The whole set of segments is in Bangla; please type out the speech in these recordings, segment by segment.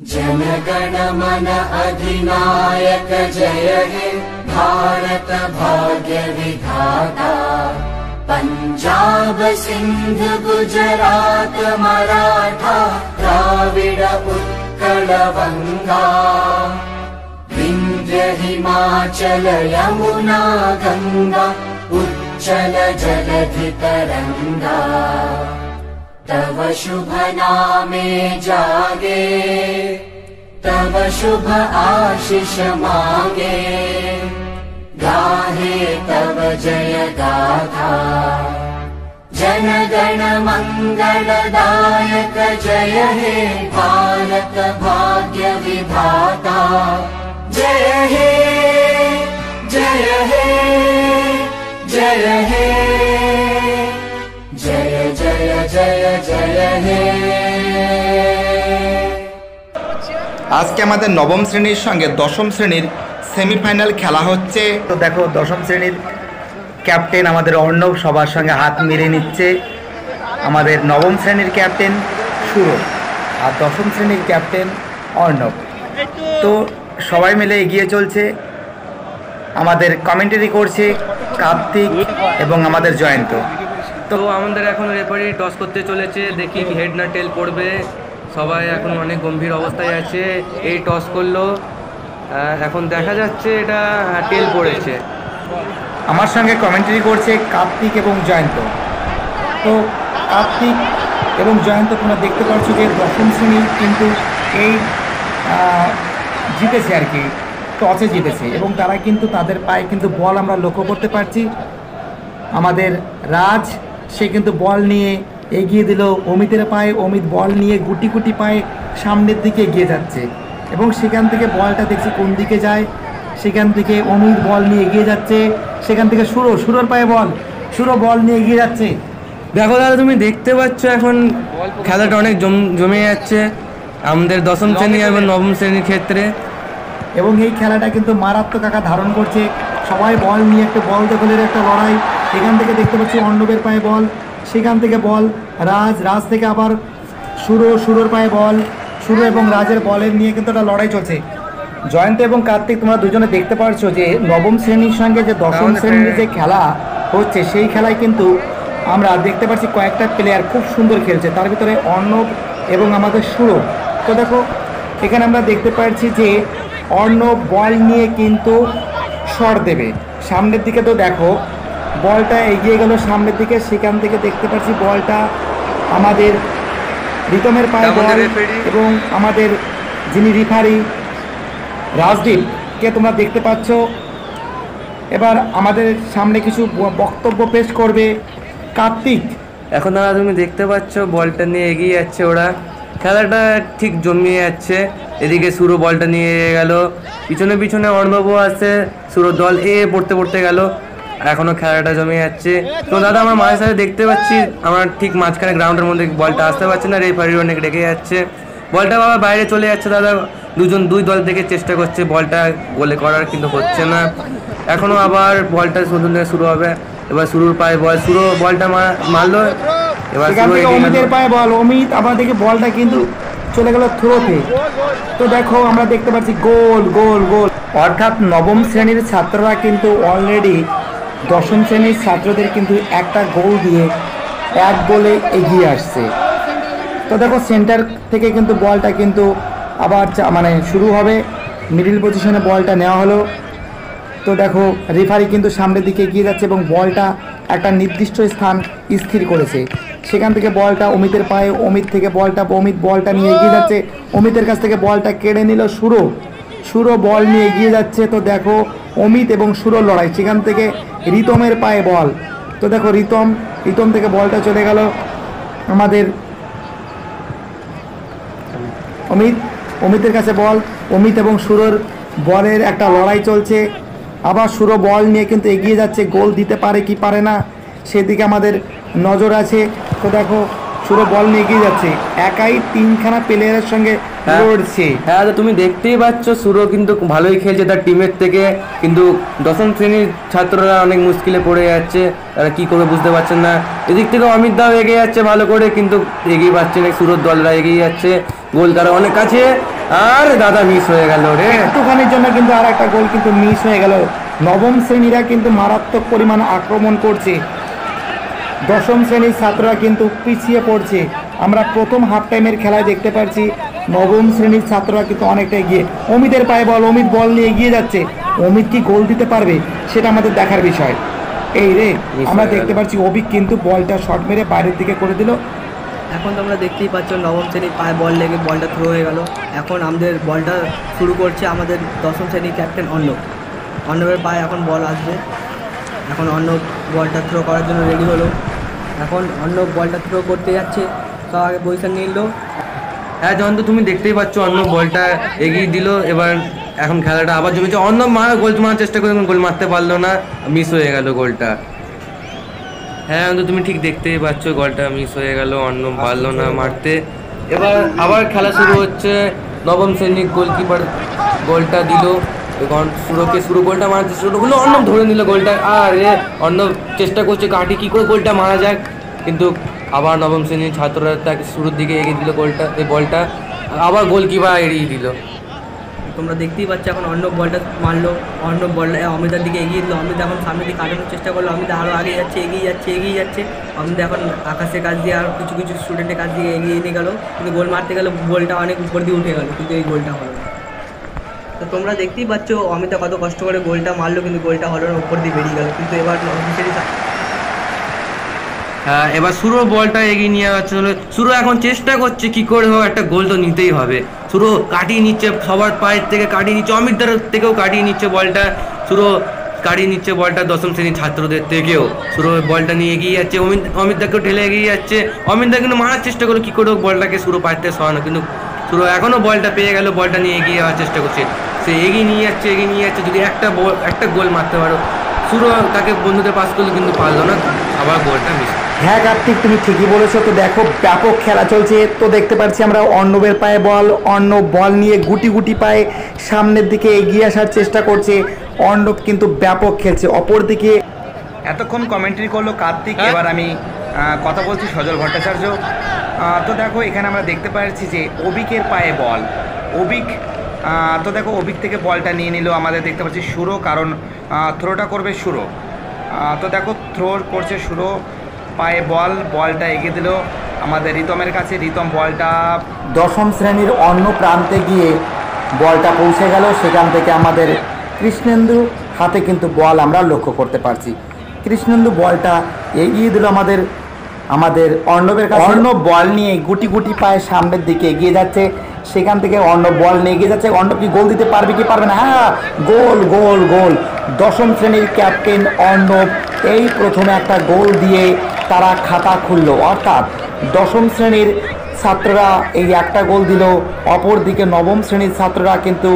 जनगण मन अधिनायक जय हे भारत भाग्य विधाता। पञ्जाब सिन्ध गुजरात मराठा द्राविड उत्कल वङ्गा विन्ध्य हिमाचल यमुना गङ्गा उच्चल जलधि तरङ्गा तव शुभ नामे जागे तव शुभ आशिष मागे। गाहे तव जय गाथा जन गण मङ्गलदायक जय हे भारत भाग्य विधाता। जय हे जय हे जय हे जय আজকে আমাদের নবম শ্রেণির সঙ্গে দশম শ্রেণির সেমিফাইনাল খেলা হচ্ছে। তো দেখো দশম শ্রেণির ক্যাপ্টেন আমাদের অর্ণব সবার সঙ্গে হাত মিলিয়ে নিচ্ছে। আমাদের নবম শ্রেণির ক্যাপ্টেন সুর আর দশম শ্রেণির ক্যাপ্টেন অর্ণব। তো সবাই মিলে এগিয়ে চলছে। আমাদের কমেন্টারি করছে কার্তিক এবং আমাদের জয়ন্ত। তো আমাদের এখন রেফারি টস করতে চলেছে, দেখি হেড না টেল পড়বে। সবাই এখন অনেক গম্ভীর অবস্থায় আছে, এই টস করল। এখন দেখা যাচ্ছে এটা টেল পড়েছে। আমার সঙ্গে কমেন্টারি করছে কার্তিক এবং জয়ন্ত। তো কার্তিক এবং জয়ন্ত, তোমরা দেখতে পাচ্ছ যে দশম শ্রেণি কিন্তু এই জিতেছে আর কি টসে জিতেছে। এবং তারা কিন্তু তাদের পায়ে কিন্তু বল আমরা লক্ষ্য করতে পারছি। আমাদের রাজ সে কিন্তু বল নিয়ে এগিয়ে দিল। অমিতের পায়ে অমিত বল নিয়ে গুটি গুটি পায়ে সামনের দিকে এগিয়ে যাচ্ছে এবং সেখান থেকে বলটা দেখছি কোন দিকে যায়। সেখান থেকে অমিত বল নিয়ে এগিয়ে যাচ্ছে। সেখান থেকে সুরো সুরোর পায়ে বল সুরো বল নিয়ে এগিয়ে যাচ্ছে। দেখো দাদা তুমি দেখতে পাচ্ছ এখন খেলাটা অনেক জম- জমে যাচ্ছে। আমাদের দশম শ্রেণি এবং নবম শ্রেণির ক্ষেত্রে। এবং এই খেলাটা কিন্তু মারাত্মক আকার ধারণ করছে। সবাই বল নিয়ে একটা বল দখলের একটা লড়াই। এখান থেকে দেখতে পাচ্ছি অন্নবের পায়ে বল। সেখান থেকে বল রাজ রাজ থেকে আবার সুরো সুরোর পায়ে বল সুরো এবং রাজের বলের নিয়ে কিন্তু একটা লড়াই চলছে। জয়ন্ত এবং কার্তিক তোমরা দুজনে দেখতে পারছ যে নবম শ্রেণির সঙ্গে যে দশম শ্রেণির যে খেলা হচ্ছে সেই খেলায় কিন্তু আমরা দেখতে পাচ্ছি কয়েকটা প্লেয়ার খুব সুন্দর খেলছে। তার ভিতরে অর্ণব এবং আমাদের সুরো। তো দেখো এখানে আমরা দেখতে পাচ্ছি যে অর্ণব বল নিয়ে কিন্তু শট দেবে। সামনের দিকে তো দেখো বলটা এগিয়ে গেল সামনের দিকে সেখান থেকে দেখতে পাচ্ছি বলটা আমাদের রিতমের পায়ে বল এবং আমাদের যিনি রিফারি রাজদীপকে তোমরা দেখতে পাচ্ছ। এবার আমাদের সামনে কিছু ব- বক্তব্য পেশ করবে কার্তিক। এখন দাদা তুমি দেখতে পাচ্ছ বলটা নিয়ে এগিয়ে যাচ্ছে ওরা। খেলাটা ঠিক জমিয়ে যাচ্ছে। এদিকে সুরো বলটা নিয়ে গেল। পিছনে পিছনে অর্ণবও আছে সুরো দল এ পড়তে পড়তে গেল। এখনও খেলাটা জমে যাচ্ছে। তো দাদা আমার মাঝে সাথে দেখতে পাচ্ছি আমার ঠিক মাঝখানে গ্রাউন্ডের মধ্যে বলটা আসতে পারছে না রেফারি অনেক ডেকে যাচ্ছে। বলটা বাবা বাইরে চলে যাচ্ছে দাদা দুজন দুই দল থেকে চেষ্টা করছে বলটা গোলে করার কিন্তু হচ্ছে না। এখনও আবার বলটা নতুন থেকে শুরু হবে। এবার শুরুর পায়ে বল শুরু বলটা মারলো। এবার। অমিতের পায়ে বল অমিত আবার দেখি বলটা কিন্তু চলে গেল থ্রোতে। তো দেখো আমরা দেখতে পাচ্ছি গোল গোল গোল। অর্থাৎ নবম শ্রেণির ছাত্ররা কিন্তু অলরেডি দশম শ্রেণির ছাত্রদের কিন্তু একটা গোল দিয়ে এক গোলে এগিয়ে আসছে। তো দেখো সেন্টার থেকে কিন্তু বলটা কিন্তু আবার মানে শুরু হবে। মিডিল পজিশনে বলটা নেওয়া হলো। তো দেখো রেফারি কিন্তু সামনের দিকে এগিয়ে যাচ্ছে এবং বলটা একটা নির্দিষ্ট স্থান স্থির করেছে। সেখান থেকে বলটা অমিতের পায়ে, অমিত থেকে বলটা, অমিত বলটা নিয়ে এগিয়ে যাচ্ছে। অমিতের কাছ থেকে বলটা কেড়ে নিল সুরো। সুরো বল নিয়ে এগিয়ে যাচ্ছে। তো দেখো অমিত এবং সুরোর লড়াই, সেখান থেকে রিতমের পায়ে বল। তো দেখো, রিতম রিতম থেকে বলটা চলে গেল আমাদের অমিত, অমিতের কাছে বল। অমিত এবং সুরর বলের একটা লড়াই চলছে। আবার সুরো বল নিয়ে কিন্তু এগিয়ে যাচ্ছে, গোল দিতে পারে কি পারে না, সেদিকে আমাদের নজর আছে। তো দেখো সুরো বল নিয়ে এগিয়ে যাচ্ছে। একাই তিনখানা প্লেয়ারের সঙ্গে হ্যাঁ। লড়ছে। হ্যাঁ তো তুমি দেখতেই পাচ্ছ সুরো কিন্তু ভালোই খেলছে তার টিমের থেকে। কিন্তু দশম শ্রেণির ছাত্ররা অনেক মুশকিলে পড়ে যাচ্ছে। তারা কি করবে বুঝতে পারছেন না। এদিক থেকে অমিত দাও এগিয়ে যাচ্ছে ভালো করে কিন্তু এগিয়ে পাচ্ছে না সুরোর দলরা এগিয়ে যাচ্ছে। গোল তারা অনেক কাছে। আর দাদা মিস হয়ে গেল রে। একটুখানির জন্য কিন্তু আর একটা গোল কিন্তু মিস হয়ে গেল। নবম শ্রেণীরা কিন্তু মারাত্মক পরিমাণ আক্রমণ করছে। দশম শ্রেণির ছাত্ররা কিন্তু পিছিয়ে পড়ছে। আমরা প্রথম হাফ টাইমের খেলায় দেখতে পাচ্ছি নবম শ্রেণির ছাত্ররা কিন্তু অনেকটা এগিয়ে। অমিতের পায়ে বল অমিত বল নিয়ে এগিয়ে যাচ্ছে। অমিত কি গোল দিতে পারবে সেটা আমাদের দেখার বিষয়। এই রে আমরা দেখতে। পাচ্ছি অভিক কিন্তু বলটা শট মেরে বাইরের দিকে করে দিল। এখন তোমরা দেখতেই পাচ্ছ নবম শ্রেণির পায়ে বল লেগে বলটা থ্রো হয়ে গেল। এখন আমাদের বলটা শুরু করছে আমাদের দশম শ্রেণির ক্যাপ্টেন অর্ণব। অর্ণবের পায়ে এখন বল আসবে। এখন অর্ণব বলটা থ্রো করার জন্য রেডি হলো। এখন অন্য বলটা থ্রো করতে যাচ্ছে। সব আগে পজিশন নিলো। হ্যাঁ যখন তো তুমি দেখতেই পাচ্ছ অন্য বলটা এগিয়ে দিল। এবার এখন খেলাটা আবার জমেছে। অন্য মারা গোল মারার চেষ্টা করে গোল মারতে পারল না। মিস হয়ে গেল গোলটা। হ্যাঁ অন্ত, তুমি ঠিক দেখতেই পাচ্ছ গোলটা মিস হয়ে গেল। অন্য পারল না মারতে। এবার আবার খেলা শুরু হচ্ছে। নবম শ্রেণির গোলকিপার গোলটা দিল। এখন সুরকে শুরু গোলটা মারতে শুরু করল অর্ণব ধরে নিল গোলটা। আর এ অর্ণব চেষ্টা করছে কাটি কী করে গোলটা মারা যাক। কিন্তু আবার নবম শ্রেণির ছাত্ররা তাকে শুরুর দিকে এগিয়ে দিল গোলটা এই বলটা। আবার গোলকিপার এড়িয়ে দিল। তোমরা দেখতেই পাচ্ছ এখন অর্ণব বলটা মারলো। অর্ণব বলটা অমিতার দিকে এগিয়ে দিল। অমিত এখন সামনের দিকে কাটানোর চেষ্টা করল। অমিত আরও আগে যাচ্ছে, এগিয়ে যাচ্ছে এগিয়ে যাচ্ছে। অমিত এখন আকাশের কাছ দিয়ে আর কিছু কিছু স্টুডেন্টের কাছ দিয়ে এগিয়ে নিয়ে গেল। কিন্তু গোল মারতে গেলে বলটা অনেক উপর দিয়ে উঠে গেল। কিন্তু এই গোলটা হলো তো তোমরা দেখতেই পাচ্ছ, অমিতা কত কষ্ট করে গোলটা মারলো, কিন্তু গোলটা হলো না, উপর দিয়ে বেরিয়ে গেল। কিন্তু এবার অফিসেরই হ্যাঁ এবার সুরো বলটা এগিয়ে নিয়ে যাচ্ছে সুরো এখন চেষ্টা করছে কি করে হোক, একটা গোল তো নিতেই হবে। সুরো কাটিয়ে নিচ্ছে, সবার পায়ের থেকে কাটিয়ে নিচ্ছে অমিতদার থেকেও কাটিয়ে নিচ্ছে বলটা। সুরো কাটিয়ে নিচ্ছে বলটা দশম শ্রেণির ছাত্রদের থেকেও। সুরো বলটা নিয়ে এগিয়ে যাচ্ছে, অমিত অমিতদাকেও ঠেলে এগিয়ে যাচ্ছে। অমিতদা কিন্তু মারার চেষ্টা করল, কি করে হোক বলটাকে সুরো পায়ের থেকে সরানো, কিন্তু সুরো এখনও বলটা পেয়ে গেল, বলটা নিয়ে এগিয়ে যাওয়ার চেষ্টা করছে। সে এগিয়ে নিয়ে যাচ্ছে এগিয়ে নিয়ে যাচ্ছে যদি একটা বল একটা গোল মারতে পারো। সুরো তাকে বন্ধুদের পাস করল কিন্তু পারল না আবার গোলটা মিস হ্যাঁ কার্তিক তুমি ঠিকই বলেছ তো দেখো ব্যাপক খেলা চলছে। তো দেখতে পাচ্ছি আমরা অর্ণবের পায়ে বল অর্ণব বল নিয়ে গুটি গুটি পায়ে সামনের দিকে এগিয়ে আসার চেষ্টা করছে। অর্ণব কিন্তু ব্যাপক খেলছে। অপরদিকে এতক্ষণ কমেন্ট্রি করল কার্তিক এবার আমি কথা বলছি সজল ভট্টাচার্য। আহ, তো দেখো এখানে আমরা দেখতে পাচ্ছি যে অবিকের পায়ে বল অবিক তো দেখো অবিক থেকে বলটা নিয়ে নিল আমাদের দেখতে পাচ্ছি সুরো কারণ থ্রোটা করবে সুরো তো দেখো থ্রো করছে সুরো পায়ে বল বলটা এগিয়ে দিল আমাদের রিতমের কাছে। রিতম বলটা দশম শ্রেণির অন্য প্রান্তে গিয়ে বলটা পৌঁছে গেল। সেখান থেকে আমাদের কৃষ্ণেন্দু হাতে কিন্তু বল আমরা লক্ষ্য করতে পারছি। কৃষ্ণেন্দু বলটা এগিয়ে দিল আমাদের আমাদের অর্ণবের কাছে। অর্ণব বল নিয়ে গুটি গুটি পায়ে সামনের দিকে এগিয়ে যাচ্ছে। সেখান থেকে অর্ণব বল নিয়ে এগিয়ে যাচ্ছে। অর্ণব কি গোল দিতে পারবে কি পারবে না? হ্যাঁ গোল গোল গোল। দশম শ্রেণির ক্যাপ্টেন অর্ণব এই প্রথমে একটা গোল দিয়ে তারা খাতা খুললো। অর্থাৎ দশম শ্রেণির ছাত্ররা এই একটা গোল দিল। অপরদিকে নবম শ্রেণির ছাত্ররা কিন্তু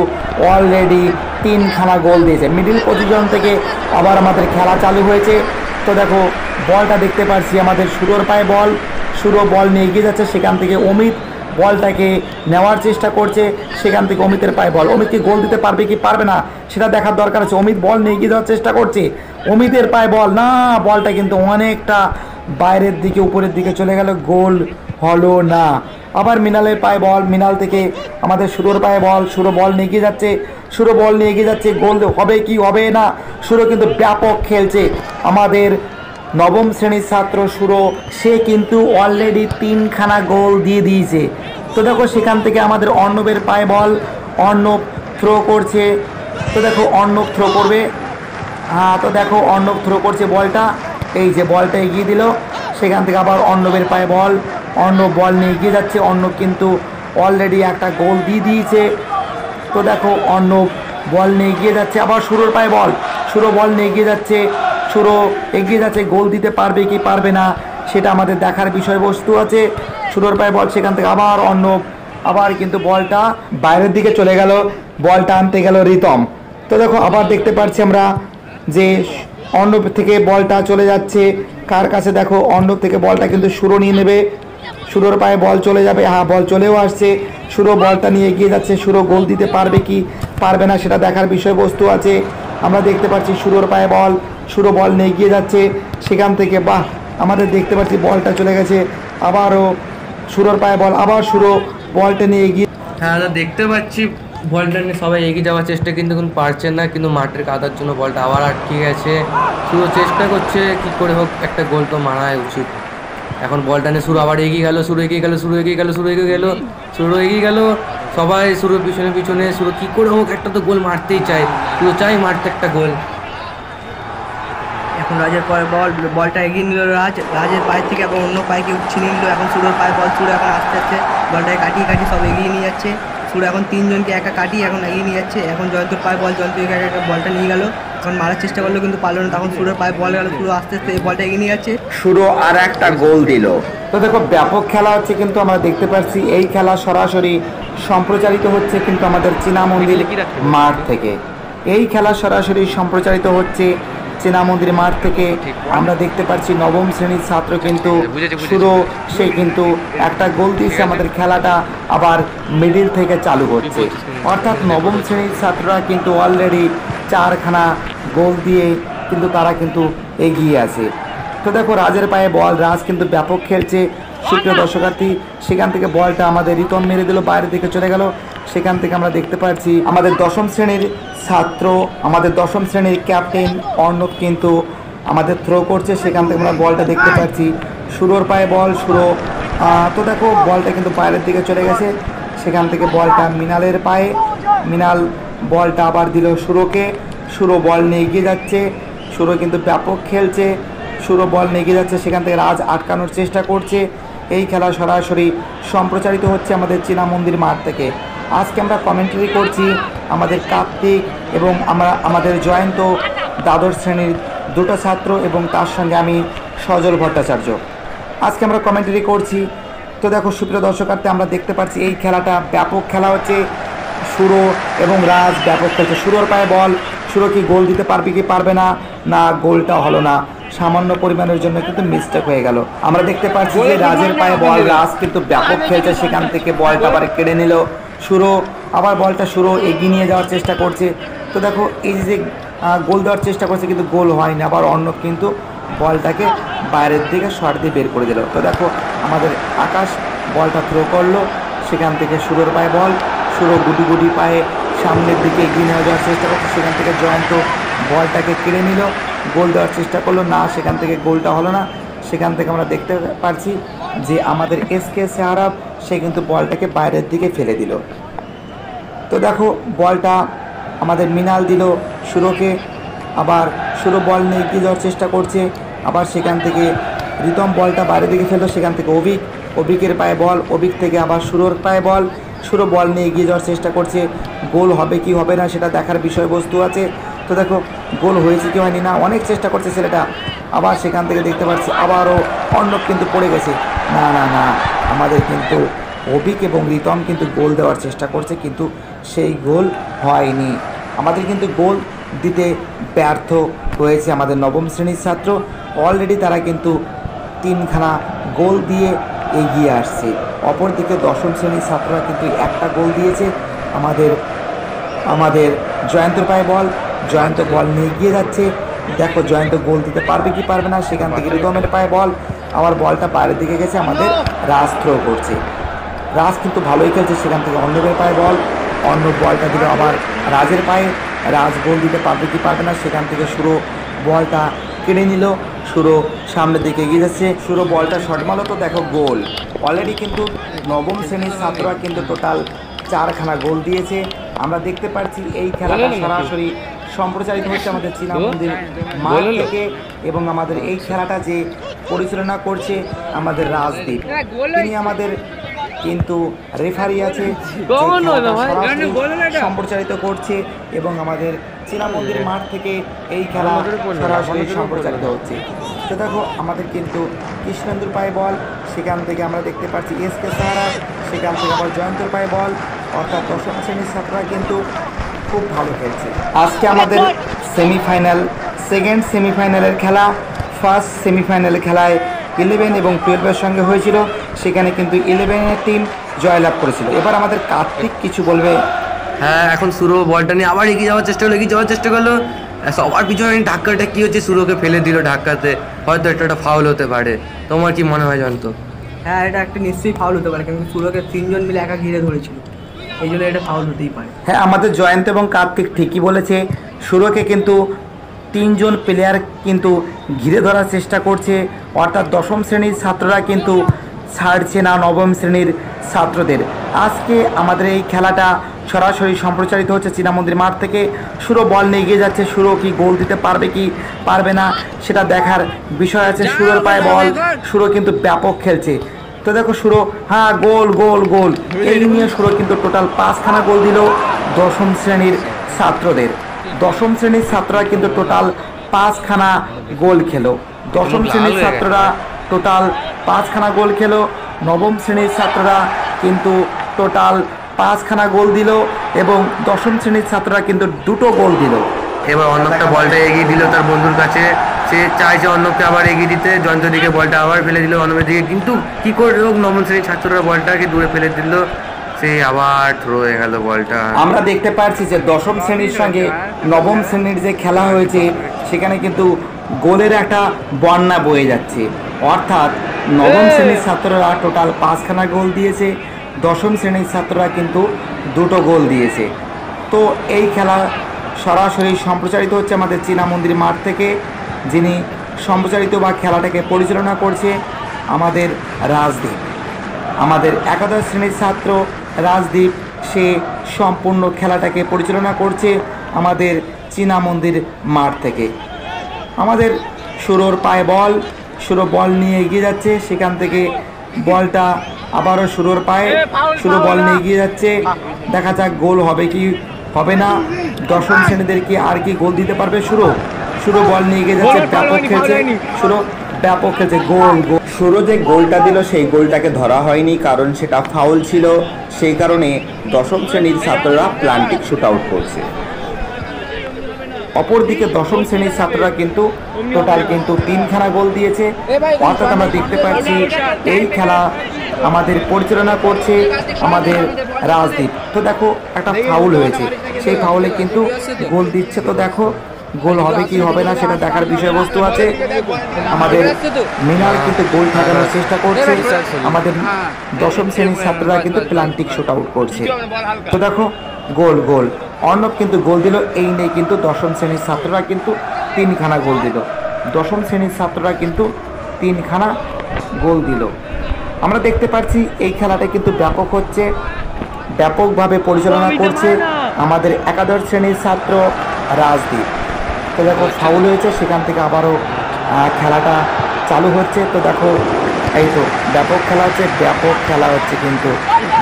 অলরেডি তিনখানা গোল দিয়েছে। মিডিল পজিশন থেকে আবার আমাদের খেলা চালু হয়েছে। তো দেখো, বলটা দেখতে পাচ্ছি আমাদের সুরোর পায়ে বল। সুরো বল নিয়ে এগিয়ে যাচ্ছে। সেখান থেকে অমিত বলটাকে নেওয়ার চেষ্টা করছে, সেখান থেকে অমিতের পায়ে বল। অমিত কি গোল দিতে পারবে কি পারবে না, সেটা দেখার দরকার আছে। অমিত বল নিয়ে এগিয়ে যাওয়ার চেষ্টা করছে। অমিতের পায়ে বল, না, বলটা কিন্তু অনেকটা বাইরের দিকে, উপরের দিকে চলে গেল, গোল হলো না। আবার মিনালের পায়ে বল, মিনাল থেকে আমাদের সুরোর পায়ে বল, সুরো বল নিয়ে এগিয়ে যাচ্ছে, সুরো বল নিয়ে এগিয়ে যাচ্ছে, গোল হবে কি, হবে না, সুরো কিন্তু ব্যাপক খেলছে। আমাদের নবম শ্রেণির ছাত্র সুরো, সে কিন্তু অলরেডি তিনখানা গোল দিয়ে দিয়েছে। তো দেখো, সেখান থেকে আমাদের অর্ণবের পায়ে বল। অর্ণব থ্রো করছে। তো দেখো, অর্ণব থ্রো করবে। হ্যাঁ তো দেখো, অর্ণব থ্রো করছে বলটা। এই যে বলটা এগিয়ে দিল। সেখান থেকে আবার অর্ণবের পায়ে বল। অর্ণব বল নিয়ে এগিয়ে যাচ্ছে। অর্ণব কিন্তু অলরেডি একটা গোল দিয়ে দিয়েছে। তো দেখো, অর্ণব বল নিয়ে এগিয়ে যাচ্ছে। আবার সুরোর পায়ে বল। সুরো বল নিয়ে এগিয়ে যাচ্ছে। সুরো এগিয়ে যাচ্ছে, গোল দিতে পারবে কি পারবে না, সেটা আমাদের দেখার বিষয়বস্তু আছে। সুরোর পায়ে বল সেখান থেকে আবার অন্য আবার কিন্তু বলটা বাইরের দিকে চলে গেল, বলটা আনতে গেল রিতম। তো দেখো, আবার দেখতে পাচ্ছি আমরা যে অন্য থেকে বলটা চলে যাচ্ছে। কার কাছে দেখো অন্য থেকে বলটা কিন্তু সুরো নিয়ে নেবে। সুরোর পায়ে বল চলে যাবে হ্যাঁ বল চলেও আসছে। সুরো বলটা নিয়ে এগিয়ে যাচ্ছে, সুরো গোল দিতে পারবে কি পারবে না, সেটা দেখার বিষয়বস্তু আছে। আমরা দেখতে পাচ্ছি সুরোর পায়ে বল সুরো বল নিয়ে এগিয়ে যাচ্ছে। সেখান থেকে, বাহ, আমাদের দেখতে পাচ্ছি বলটা চলে গেছে। আবারও সুরোর পায়ে বল, আবার সুরো বলটা নিয়ে এগিয়ে হ্যাঁ দেখতে পাচ্ছি বলটা নিয়ে সবাই এগিয়ে যাওয়ার চেষ্টা, কিন্তু এখন পারছে না, কিন্তু মাঠের কাদার জন্য বলটা আবার আটকে গেছে। শুধু চেষ্টা করছে, কি করে হোক, একটা গোল তো মারাই উচিত। এখন বলটা নিয়ে শুরু আবার এগিয়ে গেল শুরু এগিয়ে গেল শুরু এগিয়ে গেল শুরু এগিয়ে গেল শুরু এগিয়ে গেল। সবাই শুরুর পিছনে পিছনে শুরু কী করে হোক, একটা তো গোল মারতেই চায়। শুধু চাই মারতে একটা গোল। এখন রাজের পরে বল বলটা এগিয়ে নিল রাজ রাজের পায়ের থেকে এখন অন্য পায়ে কেউ ছিনিয়ে নিল এখন সুরের পায়ে বল সুরে এখন আস্তে আস্তে বলটাকে কাটিয়ে কাটিয়ে সব এগিয়ে নিয়ে যাচ্ছে। সুরে এখন তিনজনকে একা কাটিয়ে এখন এগিয়ে নিয়ে যাচ্ছে। এখন জয়ন্তর পায়ে বল জয়ন্ত একা একা বলটা নিয়ে গেল। এখন মারার চেষ্টা করল কিন্তু পারল না তখন সুরের পায়ে বল গেল সুরে আস্তে আস্তে বলটা এগিয়ে নিয়ে যাচ্ছে। শুরু আর একটা গোল দিল। তো দেখো ব্যাপক খেলা হচ্ছে কিন্তু আমরা দেখতে পাচ্ছি। এই খেলা সরাসরি সম্প্রচারিত হচ্ছে কিন্তু আমাদের চীনা মন্দির মাঠ থেকে। এই খেলা সরাসরি সম্প্রচারিত হচ্ছে মন্দির মাঠ থেকে আমরা দেখতে পাচ্ছি নবম শ্রেণির ছাত্র কিন্তু শুরু সে কিন্তু একটা গোল দিয়েছে আমাদের খেলাটা আবার মিডিল থেকে চালু হচ্ছে। অর্থাৎ নবম শ্রেণির ছাত্ররা কিন্তু অলরেডি চারখানা গোল দিয়ে কিন্তু তারা কিন্তু এগিয়ে আছে। তো দেখো রাজের পায়ে বল রাজ কিন্তু ব্যাপক খেলছে। সুপ্রিয় দর্শকার্থী সেখান থেকে বলটা আমাদের রিতম মেরে দিল বাইরের দিকে চলে গেল। সেখান থেকে আমরা দেখতে পাচ্ছি আমাদের দশম শ্রেণির ছাত্র, আমাদের দশম শ্রেণির ক্যাপ্টেন অর্ণব কিন্তু আমাদের থ্রো করছে। সেখান থেকে আমরা বলটা দেখতে পাচ্ছি। সুরোর পায়ে বল সুরো তো দেখো বলটা কিন্তু বাইরের দিকে চলে গেছে। সেখান থেকে বলটা মিনালের পায়ে। মিনাল বলটা আবার দিল সুরোকে সুরো বল নিয়ে এগিয়ে যাচ্ছে। সুরো কিন্তু ব্যাপক খেলছে। সুরো বল নিয়ে এগিয়ে যাচ্ছে। সেখান থেকে রাজ আটকানোর চেষ্টা করছে। এই খেলা সরাসরি সম্প্রচারিত হচ্ছে আমাদের চীনা মন্দির মাঠ থেকে। আজকে আমরা কমেন্টারি করছি আমাদের কার্তিক এবং আমরা আমাদের জয়ন্ত দ্বাদশ শ্রেণির দুটো ছাত্র এবং তার সঙ্গে আমি সজল ভট্টাচার্য। আজকে আমরা কমেন্টারি করছি। তো দেখো সুপ্রিয় দর্শকার্থে আমরা দেখতে পাচ্ছি এই খেলাটা ব্যাপক খেলা হচ্ছে। সুরো এবং রাজ ব্যাপক খেলছে। সুরোর পায়ে বল। সুরো কি গোল দিতে পারবে কি পারবে না? না গোলটা হলো না। সামান্য পরিমাণের জন্য কিন্তু মিস্টেক হয়ে গেল। আমরা দেখতে পাচ্ছি যে রাজের পায়ে বল। রাজ কিন্তু ব্যাপক খেলছে। সেখান থেকে বলটা আবার কেড়ে নিল। সুরো আবার বলটা সুরো এগিয়ে নিয়ে যাওয়ার চেষ্টা করছে। তো দেখো, এই যে গোল দেওয়ার চেষ্টা করছে, কিন্তু গোল হয়নি। আবার অন্য কিন্তু বলটাকে বাইরের দিকে শর্ট দিয়ে বের করে দিল। তো দেখো, আমাদের আকাশ বলটা থ্রো করল। সেখান থেকে সুরোর পায়ে বল, সুরো গুটি গুটি পায়ে সামনের দিকে এগিয়ে নিয়ে যাওয়ার চেষ্টা করছে। সেখান থেকে জয়ন্ত বলটাকে কেড়ে নিল। গোল দেওয়ার চেষ্টা করল, না, সেখান থেকে গোলটা হলো না। সেখান থেকে আমরা দেখতে পারছি যে আমাদের এস কে সেহারাব সে কিন্তু বলটাকে বাইরের দিকে ফেলে দিল। তো দেখো, বলটা আমাদের মিনাল দিল সুরোকে। আবার সুরো বল নিয়ে এগিয়ে যাওয়ার চেষ্টা করছে। আবার সেখান থেকে রিতম বলটা বাইরের দিকে ফেলল, সেখান থেকে অভিক। অভিকের পায়ে বল, অভিক থেকে আবার সুরোর পায়ে বল। সুরো বল নিয়ে এগিয়ে যাওয়ার চেষ্টা করছে। গোল হবে কি হবে না সেটা দেখার বিষয়বস্তু আছে। তো দেখো, গোল হয়েছে কি হয়নি না? অনেক চেষ্টা করছে ছেলেটা। আবার সেখান থেকে দেখতে পাচ্ছি, আবারও অর্ণব কিন্তু পড়ে গেছে। না না না, আমাদের কিন্তু অভিক এবং রিতম কিন্তু গোল দেওয়ার চেষ্টা করছে, কিন্তু সেই গোল হয়নি। আমাদের কিন্তু গোল দিতে ব্যর্থ হয়েছে আমাদের নবম শ্রেণির ছাত্র। অলরেডি তারা কিন্তু তিনখানা গোল দিয়ে এগিয়ে আসছে। অপরদিকে দশম শ্রেণির ছাত্ররা কিন্তু একটা গোল দিয়েছে। আমাদের আমাদের জয়ন্তর পায়ে বল। জয়ন্ত বল নিয়ে এগিয়ে যাচ্ছে। দেখো জয়ন্ত গোল দিতে পারবে কি পারবে না সেখান থেকে রিদমের পায়ে বল। আবার বলটা বাইরের দিকে গেছে আমাদের রাজ থ্রো করছে। রাজ কিন্তু ভালোই খেলছে সেখান থেকে অন্নবের পায়ে বল। অন্য বলটা দিল আবার রাজের পায়ে। রাজ গোল দিতে পারবে কি পারবে না সেখান থেকে শুরু বলটা কেড়ে নিল। সুরো সামনের দিকে এগিয়ে যাচ্ছে। সুরো বলটা শর্ট মারলো তো দেখো গোল। অলরেডি কিন্তু নবম শ্রেণির ছাত্ররা কিন্তু টোটাল চারখানা গোল দিয়েছে। আমরা দেখতে পাচ্ছি এই খেলাটা সরাসরি সম্প্রচারিত হচ্ছে আমাদের চীনা মন্দির মাঠ থেকে এবং আমাদের এই খেলাটা যে পরিচালনা করছে আমাদের রাজদীপ। তিনি আমাদের কিন্তু রেফারি আছে সম্প্রচারিত করছে এবং আমাদের চীনা মন্দির মাঠ থেকে এই খেলা সরাসরি সম্প্রচারিত হচ্ছে। তো দেখো আমাদের কিন্তু কৃষ্ণেন্দুর পায়ে বল সেখান থেকে আমরা দেখতে পাচ্ছি এস কে সাহারা সেখান থেকে আবার জয়ন্তর পায়ে বল অর্থাৎ দশম শ্রেণির ছাত্ররা কিন্তু খুব ভালো খেলছে। আজকে আমাদের সেমিফাইনাল সেকেন্ড সেমিফাইনালের খেলা ফার্স্ট সেমিফাইনালের খেলায় ইলেভেন এবং টুয়েলভের সঙ্গে হয়েছিল সেখানে কিন্তু ইলেভেনের টিম জয়লাভ করেছিল। এবার আমাদের কার্তিক কিছু বলবে। হ্যাঁ এখন সুরো বলটা নিয়ে আবার এগিয়ে যাওয়ার চেষ্টা করল এগিয়ে যাওয়ার চেষ্টা করল। সবার পিছনে ধাক্কাটা কী হচ্ছে? সুরোকে ফেলে দিল ধাক্কাতে। হয়তো এটা একটা ফাউল হতে পারে। তোমার কি মনে হয় জানতো? হ্যাঁ এটা একটা নিশ্চয়ই ফাউল হতে পারে কিন্তু সুরকে তিনজন মিলে একা ঘিরে ধরেছিল। এই জন্য এটা ফাউল হতেই পারে। হ্যাঁ আমাদের জয়ন্ত এবং কার্তিক ঠিকই বলেছে। সুরকে কিন্তু তিনজন প্লেয়ার কিন্তু ঘিরে ধরার চেষ্টা করছে। অর্থাৎ দশম শ্রেণির ছাত্ররা কিন্তু ছাড়ছে না নবম শ্রেণির ছাত্রদের। আজকে আমাদের এই খেলাটা সরাসরি সম্প্রচারিত হচ্ছে চীনা মন্দির মাঠ থেকে। সুরো বল নিয়ে এগিয়ে যাচ্ছে। সুরো কি গোল দিতে পারবে কি পারবে না, সেটা দেখার বিষয় আছে। সুরোর পায়ে বল সুরো কিন্তু ব্যাপক খেলছে। তো দেখো সুরো হ্যাঁ গোল গোল গোল। এই নিয়ে সুরো কিন্তু টোটাল পাঁচখানা গোল দিল দশম শ্রেণির ছাত্রদের। দশম শ্রেণির ছাত্ররা কিন্তু টোটাল পাঁচখানা গোল খেলো। দশম শ্রেণির ছাত্ররা টোটাল পাঁচখানা গোল খেলো। নবম শ্রেণির ছাত্ররা কিন্তু টোটাল পাঁচখানা গোল দিল এবং দশম শ্রেণির ছাত্ররা কিন্তু দুটো গোল দিল। এবার অর্ণবটা বলটা এগিয়ে দিল তার বন্ধুর কাছে। সে চাইছে অর্ণবকে আবার এগিয়ে দিতে। জয়ন্ত দিকে বলটা আবার ফেলে দিল অর্ণবের দিকে। কিন্তু কি করে হোক নবম শ্রেণির ছাত্ররা বলটাকে দূরে ফেলে দিল। সে আবার থ্রো হয়ে গেল বলটা। আমরা দেখতে পাচ্ছি যে দশম শ্রেণির সঙ্গে নবম শ্রেণির যে খেলা হয়েছে সেখানে কিন্তু গোলের একটা বন্যা বয়ে যাচ্ছে। অর্থাৎ নবম শ্রেণির ছাত্ররা টোটাল পাঁচখানা গোল দিয়েছে। দশম শ্রেণির ছাত্ররা কিন্তু দুটো গোল দিয়েছে। তো এই খেলা সরাসরি সম্প্রচারিত হচ্ছে আমাদের চীনা মন্দির মাঠ থেকে। যিনি সম্প্রচারিত বা খেলাটাকে পরিচালনা করছে আমাদের রাজদীপ। আমাদের একাদশ শ্রেণির ছাত্র রাজদীপ সে সম্পূর্ণ খেলাটাকে পরিচালনা করছে আমাদের চীনা মন্দির মাঠ থেকে। আমাদের সুরোর পায়ে বল সুরো বল নিয়ে এগিয়ে যাচ্ছে সেখান থেকে বলটা আবারও সুরোর পায়ে সুরো বল নিয়ে এগিয়ে যাচ্ছে। দেখা যাক গোল হবে কি হবে না। দশম শ্রেণীদের কি আর কি গোল দিতে পারবে সুরো? সুরো বল নিয়ে এগিয়ে যাচ্ছে ব্যাপক খেলছে শুরু ব্যাপক খেলছে গোল গোল শুরু যে গোলটা দিল সেই গোলটাকে ধরা হয়নি কারণ সেটা ফাউল ছিল সেই কারণে দশম শ্রেণির ছাত্ররা প্লান্টিক শুট আউট করছে অপরদিকে দশম শ্রেণির ছাত্ররা কিন্তু টোটাল কিন্তু তিন তিনখানা গোল দিয়েছে অর্থাৎ আমরা দেখতে পাচ্ছি এই খেলা আমাদের পরিচালনা করছে আমাদের রাজদীপ তো দেখো একটা ফাউল হয়েছে সেই ফাউলে কিন্তু গোল দিচ্ছে তো দেখো গোল হবে কি হবে না সেটা দেখার বিষয়বস্তু আছে। আমাদের মিনার কিন্তু গোল ঠেকানোর চেষ্টা করছে। আমাদের দশম শ্রেণির ছাত্ররা কিন্তু প্লান্টিক শুট আউট করছে। তো দেখো, গোল গোল। অর্ণব কিন্তু গোল দিল, এই নেই কিন্তু দশম শ্রেণির ছাত্ররা কিন্তু তিনখানা গোল দিল। দশম শ্রেণির ছাত্ররা কিন্তু তিনখানা গোল দিল। আমরা দেখতে পাচ্ছি এই খেলাটা কিন্তু ব্যাপক হচ্ছে, ব্যাপকভাবে পরিচালনা করছে আমাদের একাদশ শ্রেণির ছাত্র রাজদীপ। তো দেখো ফাউল হয়েছে সেখান থেকে আবারও খেলাটা চালু হচ্ছে। তো দেখো এই তো ব্যাপক খেলা হচ্ছে ব্যাপক খেলা হচ্ছে কিন্তু।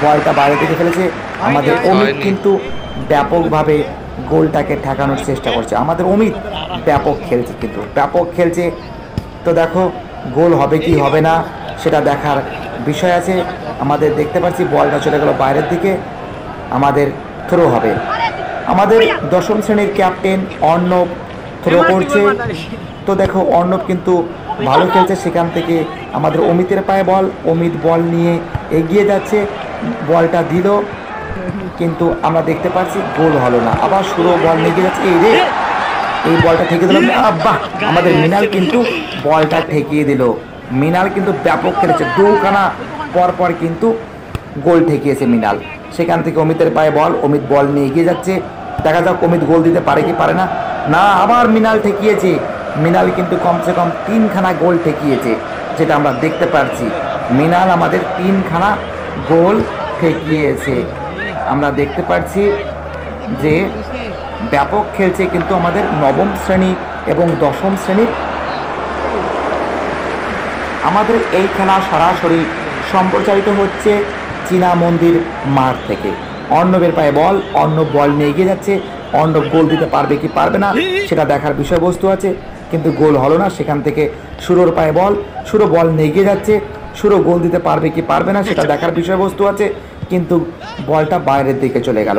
বলটা বাইরে থেকে ফেলেছে। আমাদের অমিত কিন্তু ব্যাপকভাবে গোলটাকে ঠেকানোর চেষ্টা করছে। আমাদের অমিত ব্যাপক খেলছে কিন্তু ব্যাপক খেলছে। তো দেখো গোল হবে কি হবে না সেটা দেখার বিষয় আছে। আমাদের দেখতে পাচ্ছি বলটা চলে গেল বাইরের দিকে। আমাদের থ্রো হবে। আমাদের দশম শ্রেণির ক্যাপ্টেন অর্ণব থ্রো করছে তো দেখো অর্ণব কিন্তু ভালো খেলছে সেখান থেকে আমাদের অমিতের পায়ে বল। অমিত বল নিয়ে এগিয়ে যাচ্ছে বলটা দিল কিন্তু আমরা দেখতে পাচ্ছি গোল হলো না। আবার শুরু বল নিয়ে যাচ্ছে। এই রে! এই বলটা ঠেকিয়ে দিল। আব্বা! আমাদের মিনাল কিন্তু বলটা ঠেকিয়ে দিল। মিনাল কিন্তু ব্যাপক খেলেছে। দুখানা পর পর কিন্তু গোল ঠেকিয়েছে মিনাল। সেখান থেকে অমিতের পায়ে বল। অমিত বল নিয়ে এগিয়ে যাচ্ছে। দেখা যাক অমিত গোল দিতে পারে কি পারে না। না, আবার মিনাল ঠেকিয়েছে। মিনাল কিন্তু কমসে কম তিনখানা গোল ঠেকিয়েছে, যেটা আমরা দেখতে পাচ্ছি মিনাল আমাদের তিনখানা গোল ঠেকিয়েছে। আমরা দেখতে পাচ্ছি যে ব্যাপক খেলছে কিন্তু আমাদের নবম শ্রেণি এবং দশম শ্রেণির। আমাদের এই খেলা সরাসরি সম্প্রচারিত হচ্ছে চীনা মন্দির মাঠ থেকে। অর্ণবের পায়ে বল, অর্ণব বল নিয়ে এগিয়ে যাচ্ছে। অর্ণব গোল দিতে পারবে কি পারবে না, সেটা দেখার বিষয়বস্তু আছে, কিন্তু গোল হলো না। সেখান থেকে সুরোর পায়ে বল, সুরো বল নিয়ে এগিয়ে যাচ্ছে। সুরো গোল দিতে পারবে কি পারবে না, সেটা দেখার বিষয়বস্তু আছে, কিন্তু বলটা বাইরের দিকে চলে গেল।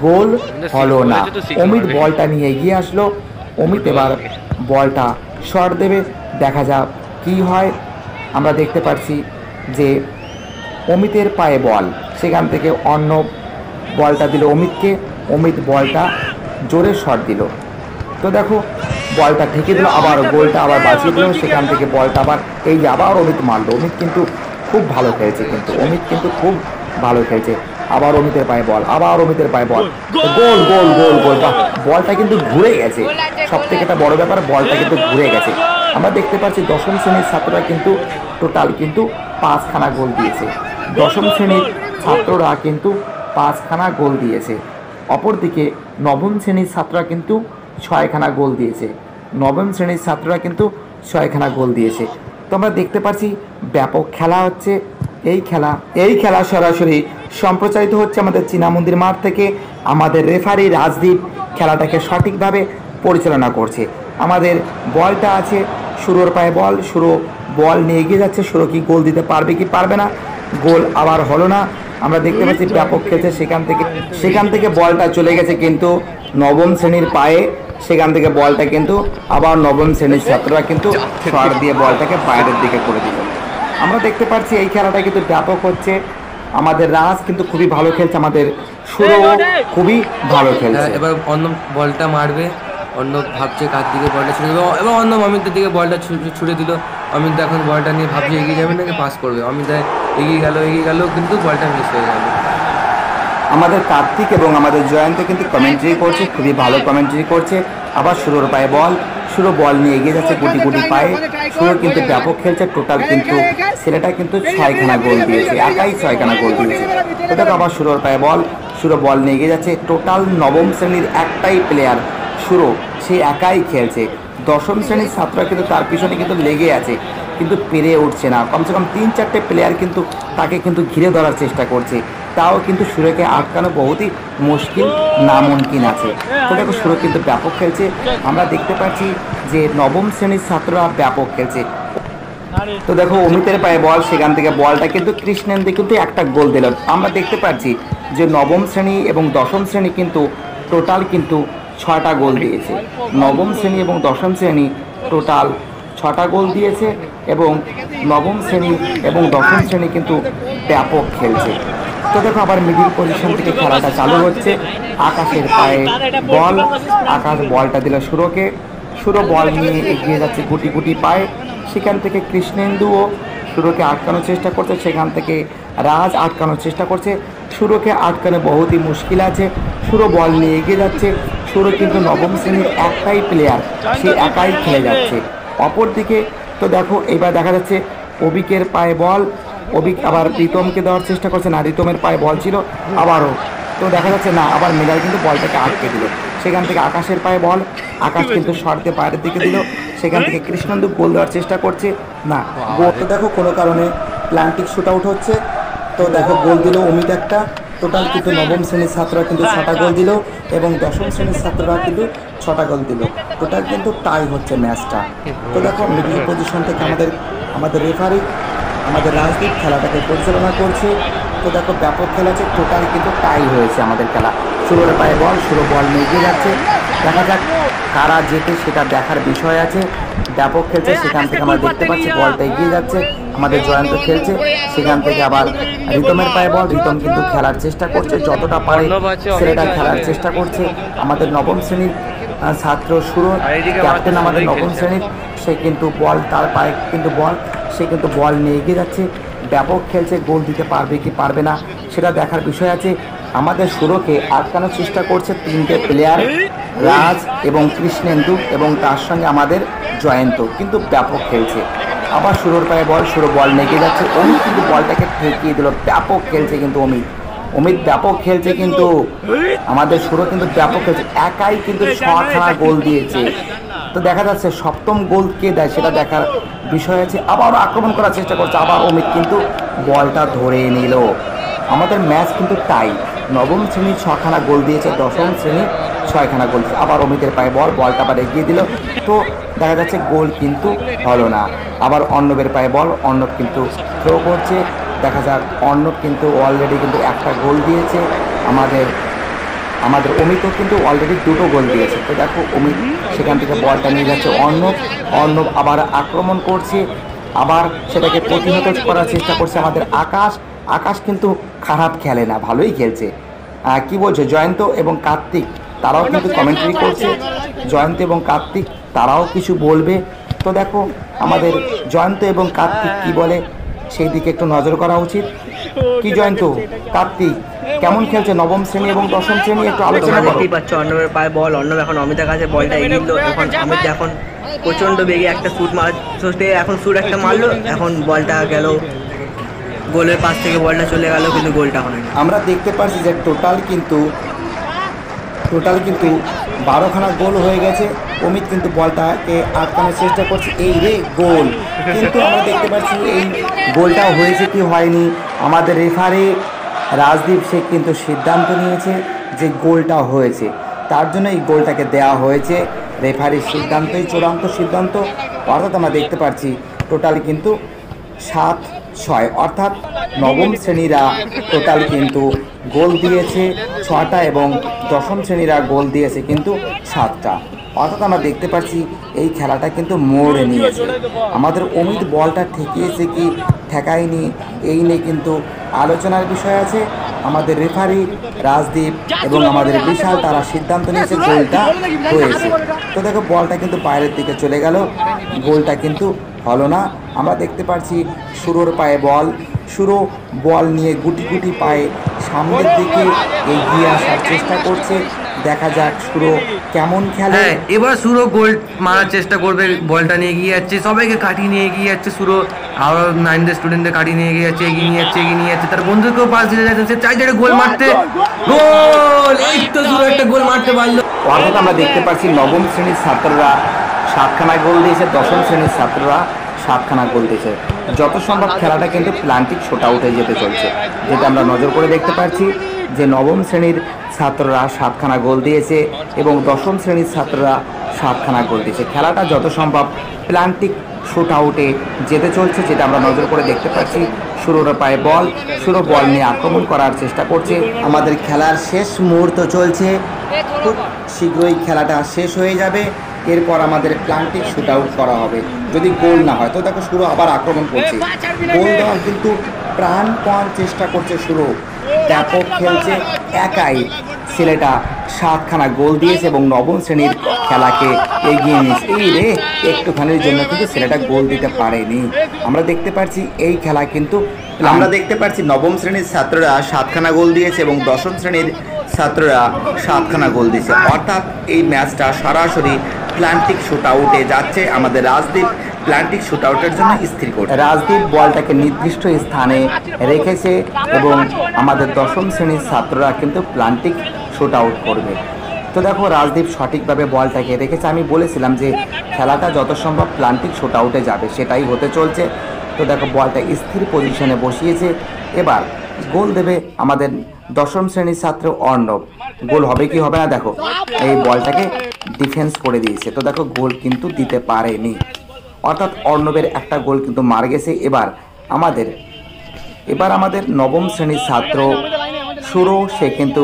গোল হলো না। অমিত বলটা নিয়ে এগিয়ে আসলো। অমিত এবার বলটা শর্ট দেবে। দেখা যাক কি হয়। আমরা দেখতে পাচ্ছি যে অমিতের পায়ে বল, সেখান থেকে অন্য বলটা দিল অমিতকে। অমিত বলটা জোরে শট দিল। তো দেখো, বলটা ঠেকে দিল, আবার গোলটা আবার বাঁচিয়ে দিল, সেখান থেকে বলটা আবার এই যে আবার অমিত মারলো। অমিত কিন্তু খুব ভালো খেলছে কিন্তু, অমিত কিন্তু খুব ভালো খেলছে। আবার অমিতের পায়ে বল, আবার অমিতের পায়ে বল। গোল গোল গোল গোল বলটা কিন্তু ঘুরে গেছে। সব থেকে একটা বড় ব্যাপার, বলটা কিন্তু ঘুরে গেছে। আমরা দেখতে পাচ্ছি দশম শ্রেণির ছাত্ররা কিন্তু টোটাল কিন্তু পাঁচখানা গোল দিয়েছে। দশম শ্রেণির ছাত্ররা কিন্তু পাঁচখানা গোল দিয়েছে। অপরদিকে নবম শ্রেণির ছাত্ররা কিন্তু ছয়খানা গোল দিয়েছে। নবম শ্রেণির ছাত্ররা কিন্তু ছয়খানা গোল দিয়েছে। তো আমরা দেখতে পাচ্ছি ব্যাপক খেলা হচ্ছে। এই খেলা এই খেলা সরাসরি সম্প্রচারিত হচ্ছে আমাদের চীনা মন্দির মাঠ থেকে। আমাদের রেফারি রাজদীপ খেলাটাকে সঠিকভাবে পরিচালনা করছে। আমাদের বলটা আছে শুরুর পায়ে বল, সুরো বল নিয়ে এগিয়ে যাচ্ছে। সুরো কি গোল দিতে পারবে কি পারবে না? গোল আবার হলো না। আমরা দেখতে পাচ্ছি ব্যাপক খেলছে সেখান থেকে সেখান থেকে বলটা চলে গেছে কিন্তু নবম শ্রেণির পায়ে সেখান থেকে বলটা কিন্তু আবার নবম শ্রেণির ছাত্ররা কিন্তু শট দিয়ে বলটাকে বাইরের দিকে করে দিল। আমরা দেখতে পাচ্ছি এই খেলাটা কিন্তু ব্যাপক হচ্ছে। আমাদের রাজ কিন্তু খুবই ভালো খেলছে আমাদের সুরো খুবই ভালো খেলছে। হ্যাঁ, এবার অন্য বলটা মারবে অন্য ভাবছে কার দিকে বলটা ছুড়ে দেবে এবং অন্য অমিতদের দিকে বলটা ছুড়ে দিল। অমিত এখন বলটা নিয়ে ভাবছে এগিয়ে যাবে নাকি পাস করবে? অমিত এগিয়ে গেল এগিয়ে গেল কিন্তু বলটা মিস হয়ে গেল। আমাদের কার্তিক এবং আমাদের জয়ন্ত কিন্তু কমেন্ট্রি করছে খুবই ভালো কমেন্ট্রি করছে। আবার শুরুর পায়ে বল শুরু বল নিয়ে এগিয়ে যাচ্ছে গুটি গুটি পায়ে। শুরু কিন্তু ব্যাপক খেলছে টোটাল কিন্তু ছেলেটা কিন্তু ছয়খানা গোল দিয়েছে একাই ছয়খানা গোল দিয়েছে। তো আবার শুরুর পায়ে বল শুরু বল নিয়ে এগিয়ে যাচ্ছে টোটাল নবম শ্রেণির একটাই প্লেয়ার শুরু সে একাই খেলছে। দশম শ্রেণির ছাত্ররা কিন্তু তার পিছনে কিন্তু লেগে আছে। কিন্তু পেরে উঠছে না। কমসে কম তিন চারটে প্লেয়ার কিন্তু তাকে কিন্তু ঘিরে ধরার চেষ্টা করছে। তাও কিন্তু সুরকে আটকানো বহুতই মুশকিল, নামুমকিন আছে। তো দেখো সুর কিন্তু ব্যাপক খেলছে। আমরা দেখতে পাচ্ছি যে নবম শ্রেণির ছাত্ররা ব্যাপক খেলছে। তো দেখো, অমিতের পায়ে বল, সেখান থেকে বলটা কিন্তু কৃষ্ণেন্দু কিন্তু একটা গোল দিল। আমরা দেখতে পাচ্ছি যে নবম শ্রেণি এবং দশম শ্রেণি কিন্তু টোটাল কিন্তু ছটা গোল দিয়েছে। নবম শ্রেণি এবং দশম শ্রেণি টোটাল ছটা গোল দিয়েছে। এবং নবম শ্রেণি এবং দশম শ্রেণি কিন্তু ব্যাপক খেলছে। তো দেখো আবার মিডিল পজিশন থেকে খেলাটা চালু হচ্ছে। আকাশের পায়ে বল, আকাশ বলটা দিল সুরকে। সুরো বল নিয়ে এগিয়ে যাচ্ছে গুটি গুটি পায়ে। সেখান থেকে কৃষ্ণেন্দুও সুরকে আটকানোর চেষ্টা করছে। সেখান থেকে রাজ আটকানোর চেষ্টা করছে। সুরকে আটকানো বহুতই মুশকিল আছে। সুরো বল নিয়ে এগিয়ে যাচ্ছে। সুরো কিন্তু নবম শ্রেণির একটাই প্লেয়ার সে একাই খেলে যাচ্ছে। অপরদিকে তো দেখো, এবার দেখা যাচ্ছে অবিকের পায়ে বল। অবিক আবার প্রীতমকে দেওয়ার চেষ্টা করছে, না, রিতমের পায়ে বল ছিল আবারও। তো দেখা যাচ্ছে না, আবার মেডাল কিন্তু বলটাকে আটকে দিল। সেখান থেকে আকাশের পায়ে বল, আকাশ কিন্তু শর্তে পায়ের দিকে দিল। সেখান থেকে কৃষ্ণন্দু গোল দেওয়ার চেষ্টা করছে, না, গোল তো দেখো কোনো কারণে, প্লান্টিক শুট আউট হচ্ছে। তো দেখো, গোল দিল অমিত একটা। টোটাল কিন্তু নবম শ্রেণির ছাত্ররা কিন্তু ছটা গোল দিল এবং দশম শ্রেণির ছাত্ররা কিন্তু ছটা গোল দিল। টোটাল কিন্তু টাই হচ্ছে ম্যাচটা। তো দেখো মিডিল পজিশন থেকে আমাদের আমাদের রেফারি আমাদের রাজদীপ খেলাটাকে পরিচালনা করছে। তো দেখো ব্যাপক খেলা হচ্ছে টোটাল কিন্তু টাই হয়েছে আমাদের খেলা। ষোলোটা পায়ে বল ষোলো বল নিয়ে এগিয়ে যাচ্ছে। দেখা যাক কারা জেতে, সেটা দেখার বিষয় আছে। ব্যাপক খেলছে, সেখান থেকে আমরা দেখতে পাচ্ছি বলটা এগিয়ে যাচ্ছে। আমাদের জয়ন্ত খেলছে, সেখান থেকে আবার রিতমের পায়ে বল। রিতম কিন্তু খেলার চেষ্টা করছে, যতটা পারে ছেলেটা খেলার চেষ্টা করছে। আমাদের নবম শ্রেণির ছাত্র শুরু ক্যাপ্টেন আমাদের নবম শ্রেণির। সে কিন্তু বল, তার পায়ে কিন্তু বল, সে কিন্তু বল নিয়ে এগিয়ে যাচ্ছে। ব্যাপক খেলছে, গোল দিতে পারবে কি পারবে না, সেটা দেখার বিষয় আছে। আমাদের সুরকে আটকানোর চেষ্টা করছে তিনটে প্লেয়ার রাজ এবং কৃষ্ণেন্দু এবং তার সঙ্গে আমাদের জয়ন্ত, কিন্তু ব্যাপক খেলছে। আবার সুরোর পায়ে বল, সুরো বল নেগে যাচ্ছে। অমিত কিন্তু বলটাকে ঠেকিয়ে দিল। ব্যাপক খেলছে কিন্তু অমিত। অমিত ব্যাপক খেলছে কিন্তু আমাদের সুরো কিন্তু ব্যাপক খেলছে। একাই কিন্তু ছখানা গোল দিয়েছে। তো দেখা যাচ্ছে সপ্তম গোল কে দেয় সেটা দেখার বিষয় আছে। আবার আক্রমণ করার চেষ্টা করছে। আবার অমিত কিন্তু বলটা ধরে নিল। আমাদের ম্যাচ কিন্তু টাই নবম শ্রেণি ছখানা গোল দিয়েছে, দশম শ্রেণি ছয়খানা গোল। আবার অমিতের পায়ে বল, বলটা আবার এগিয়ে দিল। তো দেখা যাচ্ছে গোল কিন্তু হলো না। আবার অর্ণবের পায়ে বল, অর্ণব কিন্তু থ্রো করছে। দেখা যাক, অর্ণব কিন্তু অলরেডি কিন্তু একটা গোল দিয়েছে। আমাদের আমাদের অমিতও কিন্তু অলরেডি দুটো গোল দিয়েছে। তো দেখো, অমিত সেখান থেকে বলটা নিয়ে যাচ্ছে অর্ণব। অর্ণব আবার আক্রমণ করছে। আবার সেটাকে প্রতিহত করার চেষ্টা করছে আমাদের আকাশ। আকাশ কিন্তু খারাপ খেলে না ভালোই খেলছে। কি বলছে? জয়ন্ত এবং কার্তিক তারাও কিন্তু কমেন্ট্রি করছে। জয়ন্ত এবং কার্তিক তারাও কিছু বলবে। তো দেখো আমাদের জয়ন্ত এবং কার্তিক কি বলে সেই দিকে একটু নজর করা উচিত। কি জয়ন্ত? কার্তিক কেমন খেলছে? নবম শ্রেণি এবং দশম শ্রেণি একটু আলোচনা করো। দেখতেই পাচ্ছ অর্ণবের পায়ে বল অর্ণব এখন অমিতার কাছে বলটা এগিয়ে দিল। এখন অমিত এখন প্রচণ্ড বেগে একটা শুট মার এখন শুট একটা মারলো এখন বলটা গেল গোলের পাশ থেকে বলটা চলে গেল, কিন্তু গোলটা হয়নি আমরা দেখতে পাচ্ছি যে টোটাল কিন্তু টোটাল কিন্তু বারোখানা গোল হয়ে গেছে। অমিত কিন্তু বলটাকে আটকানোর চেষ্টা করছে। এই রে, গোল। কিন্তু আমরা দেখতে পাচ্ছি এই গোলটা হয়েছে কি হয়নি। আমাদের রেফারি রাজদীপ শেখ কিন্তু সিদ্ধান্ত নিয়েছে যে গোলটা হয়েছে। তার জন্য এই গোলটাকে দেওয়া হয়েছে। রেফারির সিদ্ধান্তই চূড়ান্ত সিদ্ধান্ত। অর্থাৎ আমরা দেখতে পাচ্ছি টোটাল কিন্তু সাত ছয়। অর্থাৎ নবম শ্রেণীরা টোটাল কিন্তু গোল দিয়েছে ছটা এবং দশম শ্রেণীরা গোল দিয়েছে কিন্তু সাতটা। অর্থাৎ আমরা দেখতে পাচ্ছি এই খেলাটা কিন্তু মোড়ে নিয়েছে। আমাদের অমিত বলটা ঠেকিয়েছে কি ঠেকায়নি, এই নিয়ে কিন্তু আলোচনার বিষয় আছে। আমাদের রেফারি রাজদীপ এবং আমাদের বিশাল তারা সিদ্ধান্ত নিয়েছে গোলটা হয়েছে। তো দেখো, বলটা কিন্তু বাইরের দিকে চলে গেল। গোলটা কিন্তু হলো না। আমরা দেখতে পাচ্ছি সুরোর পায়ে বল সুরো বল নিয়ে গুটি গুটি পায়ে সামনের দিকে এগিয়ে আসার চেষ্টা করছে দেখা যাক সুরো কেমন খেলে হ্যাঁ এবার সুরো গোল মারার চেষ্টা করবে বলটা নিয়ে এগিয়ে যাচ্ছে সবাইকে কাটিয়ে নিয়ে এগিয়ে যাচ্ছে সুরো আরও নাইনদের স্টুডেন্টদের কাটিয়ে নিয়ে এগিয়ে যাচ্ছে এগিয়ে নিয়ে যাচ্ছে এগিয়ে নিয়ে যাচ্ছে তার বন্ধুকেও পাস দিতে যাচ্ছে সে একটা গোল মারতে গোল এই তো সুরো একটা গোল মারতে পারল অর্থাৎ আমরা দেখতে পাচ্ছি নবম শ্রেণির ছাত্ররা সাতখানা গোল দিয়েছে দশম শ্রেণির ছাত্ররা সাতখানা গোল দিয়েছে। যত সম্ভব খেলাটা কিন্তু প্লান্টিক শোটা উঠে যেতে চলছে। যেটা আমরা নজর করে দেখতে পাচ্ছি যে নবম শ্রেণির ছাত্ররা সাতখানা গোল দিয়েছে এবং দশম শ্রেণির ছাত্ররা সাতখানা গোল দিয়েছে। খেলাটা যত সম্ভব প্লান্টিক শুট আউটে যেতে চলছে, যেটা আমরা নজর করে দেখতে পাচ্ছি। শুরুর পায়ে বল শুরু বল নিয়ে আক্রমণ করার চেষ্টা করছে। আমাদের খেলার শেষ মুহূর্ত চলছে। খুব শীঘ্রই খেলাটা শেষ হয়ে যাবে। এরপর আমাদের প্লান্টিক শুট আউট করা হবে। যদি গোল না হয় তো দেখো শুরু আবার আক্রমণ করছে। গোল দেওয়ার কিন্তু প্রাণপণ চেষ্টা করছে শুরু। ব্যাপক খেলছে একাই। ছেলেটা সাতখানা গোল দিয়েছে এবং নবম শ্রেণির খেলাকে এগিয়ে নিয়েছে। এই রে একটুখানির জন্য কিন্তু ছেলেটা গোল দিতে পারেনি। আমরা দেখতে পাচ্ছি এই খেলা কিন্তু আমরা দেখতে পাচ্ছি নবম শ্রেণির ছাত্ররা সাতখানা গোল দিয়েছে এবং দশম শ্রেণির ছাত্ররা সাতখানা গোল দিয়েছে। অর্থাৎ এই ম্যাচটা সরাসরি প্লান্টিক শুট আউটে যাচ্ছে আমাদের রাজদীপ। প্লান্টিক শুট আউটের জন্য স্থির করছে। রাজদীপ বলটাকে নির্দিষ্ট স্থানে রেখেছে এবং আমাদের দশম শ্রেণির ছাত্ররা কিন্তু প্লান্টিক শুট আউট করবে। তো দেখো, রাজদীপ সঠিকভাবে বলটাকে রেখেছে। আমি বলেছিলাম যে খেলাটা যত সম্ভব প্লান্টিক শুট আউটে যাবে, সেটাই হতে চলছে। তো দেখো, বলটা স্থির পজিশনে বসিয়েছে। এবার গোল দেবে আমাদের দশম শ্রেণির ছাত্র অর্ণব। গোল হবে কি হবে না দেখো, এই বলটাকে ডিফেন্স করে দিয়েছে। তো দেখো, গোল কিন্তু দিতে পারেনি। অর্থাৎ অর্ণবের একটা গোল কিন্তু মার গেছে। এবার আমাদের এবার আমাদের নবম শ্রেণির ছাত্র সুরো, সে কিন্তু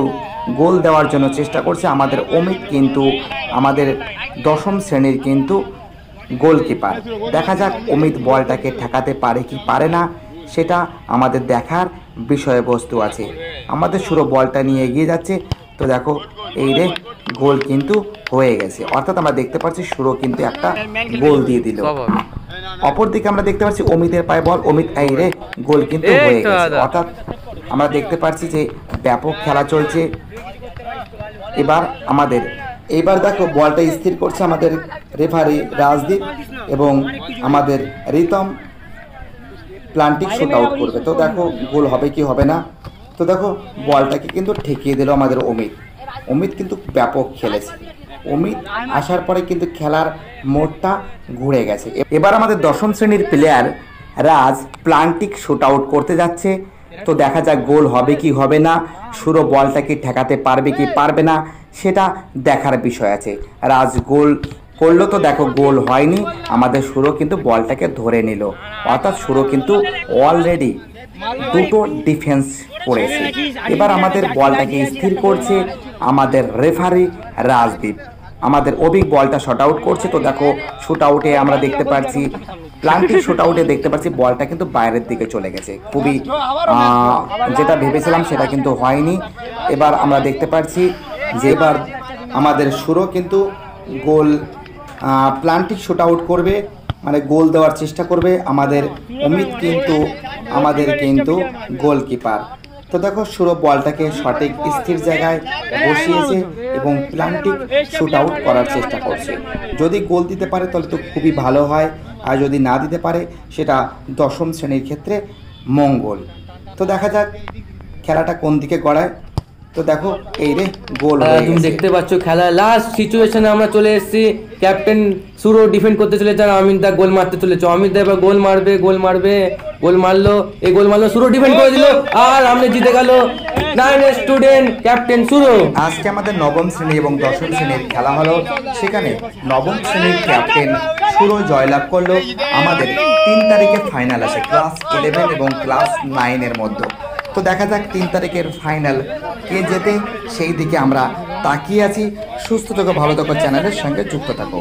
গোল দেওয়ার জন্য চেষ্টা করছে। আমাদের অমিত কিন্তু, আমাদের দশম শ্রেণির কিন্তু গোলকিপার। দেখা যাক অমিত বলটাকে ঠেকাতে পারে কি পারে না, সেটা আমাদের দেখার বিষয়বস্তু আছে। আমাদের সুরো বলটা নিয়ে এগিয়ে যাচ্ছে। তো দেখো এই রে গোল কিন্তু হয়ে গেছে। অর্থাৎ আমরা দেখতে পাচ্ছি সুরো কিন্তু একটা গোল দিয়ে দিল। অপরদিকে আমরা দেখতে পাচ্ছি অমিতের পায়ে বল। অমিত এই রে গোল কিন্তু হয়ে গেছে। অর্থাৎ আমরা দেখতে পাচ্ছি যে ব্যাপক খেলা চলছে। এবার আমাদের এইবার দেখো বলটা স্থির করছে আমাদের রেফারি রাজদীপ এবং আমাদের রিতম। প্লান্টিক শুট আউট করবে। তো দেখো গোল হবে কি হবে না? তো দেখো বলটাকে কিন্তু ঠেকিয়ে দিল আমাদের অমিত। অমিত কিন্তু ব্যাপক খেলেছে। অমিত আসার পরে কিন্তু খেলার মোড়টা ঘুরে গেছে। এবার আমাদের দশম শ্রেণির প্লেয়ার রাজ প্লান্টিক শুট আউট করতে যাচ্ছে। তো দেখা যাক গোল হবে কি হবে না। সুরো বলটা কি ঠেকাতে পারবে কি পারবে না সেটা দেখার বিষয় আছে। রাজ গোল করল তো দেখো, গোল হয়নি। আমাদের সুরো কিন্তু বলটাকে ধরে নিল। অর্থাৎ সুরো কিন্তু অলরেডি দুটো ডিফেন্স করেছে। এবার আমাদের বলটাকে স্থির করছে আমাদের রেফারি রাজদীপ। আমাদের অভিক বলটা শট আউট করছে। তো দেখো শুট আউটে আমরা দেখতে পাচ্ছি প্লান্টিক শুট আউটে দেখতে পাচ্ছি বলটা কিন্তু বাইরের দিকে চলে গেছে। খুবই যেটা ভেবেছিলাম সেটা কিন্তু হয়নি। এবার আমরা দেখতে পাচ্ছি যে এবার আমাদের সুরও কিন্তু গোল প্লান্টিক শুট আউট করবে মানে গোল দেওয়ার চেষ্টা করবে আমাদের অমিত কিন্তু, আমাদের কিন্তু গোলকিপার তো দেখো, সুরভ বলটাকে সঠিক স্থির জায়গায় বসিয়েছে এবং প্লান্টিক শুট আউট করার চেষ্টা করছে। যদি গোল দিতে পারে, তাহলে তো খুবই ভালো হয়। আর যদি না দিতে পারে, সেটা দশম শ্রেণির ক্ষেত্রে মঙ্গল। তো দেখা যাক, খেলাটা কোন দিকে গড়ায়। তো দেখো এই রে গোল তুমি দেখতে পাচ্ছ খেলা। লাস্ট সিচুয়েশনে আমরা চলে এসেছি। ক্যাপ্টেন সুরো ডিফেন্ড করতে চলেছে আর অমিত দা গোল মারতে চলেছে। অমিত দা এবার গোল মারবে গোল মারবে গোল মারলো। এই গোল মারলো সুরো ডিফেন্ড করে দিল আর আমরা জিতে গেল। নাইন স্টুডেন্ট ক্যাপ্টেন সুরো আজকে আমাদের নবম শ্রেণি এবং দশম শ্রেণির খেলা হলো। সেখানে নবম শ্রেণির ক্যাপ্টেন সুরো জয়লাভ করল। আমাদের তিন তারিখে ফাইনাল আছে ক্লাস ইলেভেন এবং ক্লাস নাইনের মধ্যে। তো দেখা যাক তিন তারিখের ফাইনাল কে যেতে সেই দিকে আমরা তাকিয়ে আছি। সুস্থ থাকো, ভালো থাকো চ্যানেলের সঙ্গে যুক্ত থাকো।